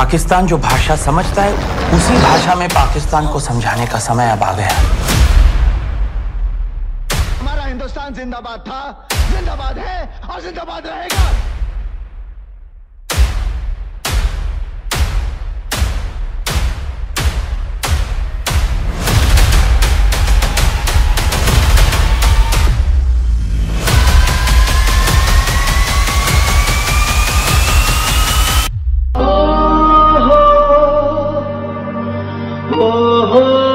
पाकिस्तान जो भाषा समझता है, उसी भाषा में पाकिस्तान को समझाने का समय अब आ गया। हमारा हिंदुस्तान जिंदाबाद था, जिंदाबाद है और जिंदाबाद रहेगा। 哦